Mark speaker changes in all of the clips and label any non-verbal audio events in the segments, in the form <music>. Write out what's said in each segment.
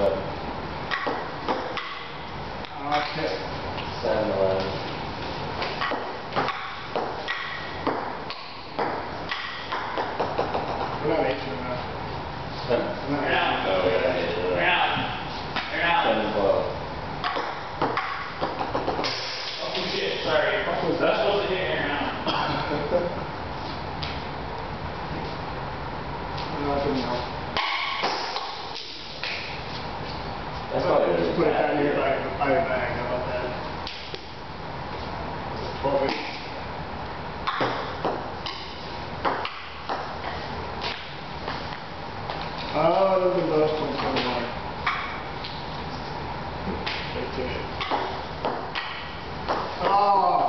Speaker 1: eleven.
Speaker 2: Okay.
Speaker 1: Seven eleven.
Speaker 2: We're <laughs> not eight now.
Speaker 1: Seven.
Speaker 2: We're not eight.
Speaker 1: Oh yeah, yeah, yeah.
Speaker 2: Eight. Oh, look at those ones coming on. Fifteen. Oh! Fifteen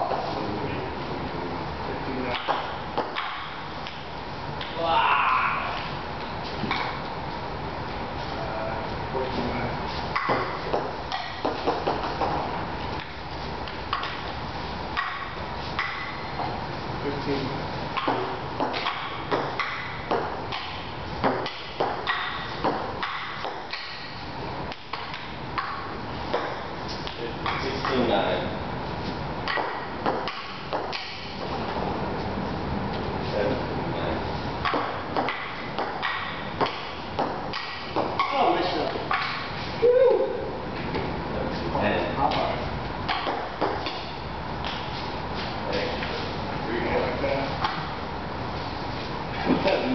Speaker 2: 15.
Speaker 1: Sixteen nine.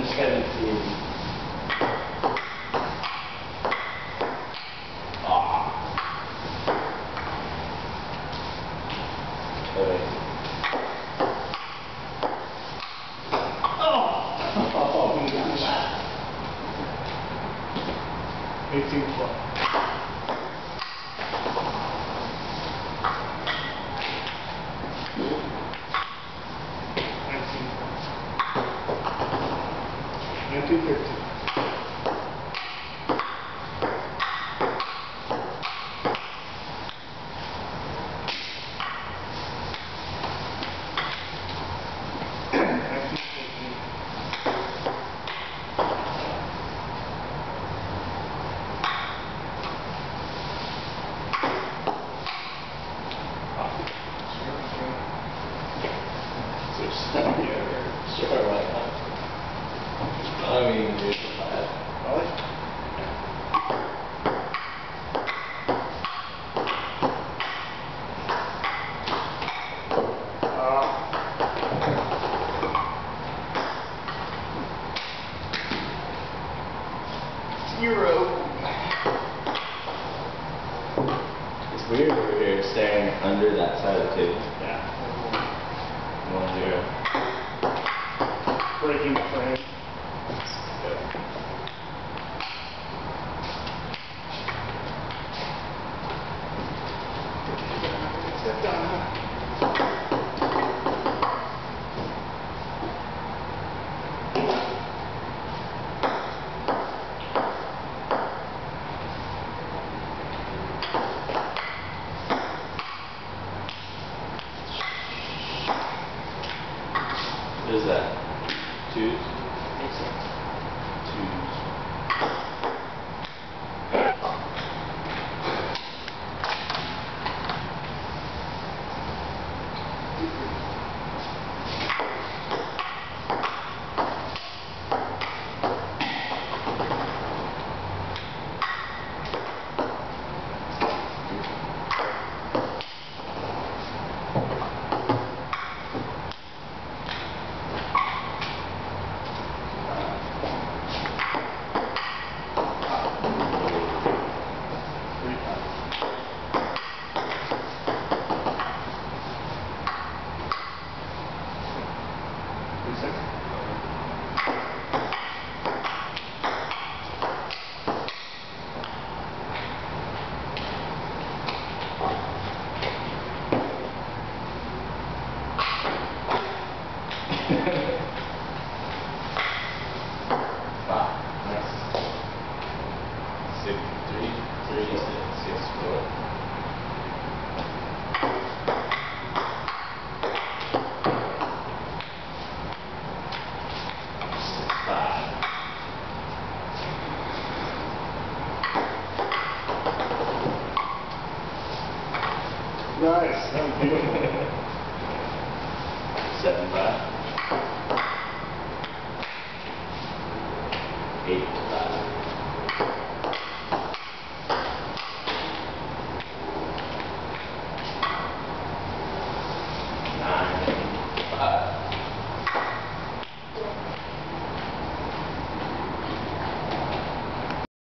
Speaker 1: 17. Thank
Speaker 2: you.
Speaker 1: 1950. Weird over here staring under that side of the table.
Speaker 2: Yeah.
Speaker 1: One zero.
Speaker 2: Breaking the frame.
Speaker 1: Is that? Twos? Twos. <laughs> Nice. Six, three, three, four. six, six, four. <laughs> <laughs> Seven, five. Eight.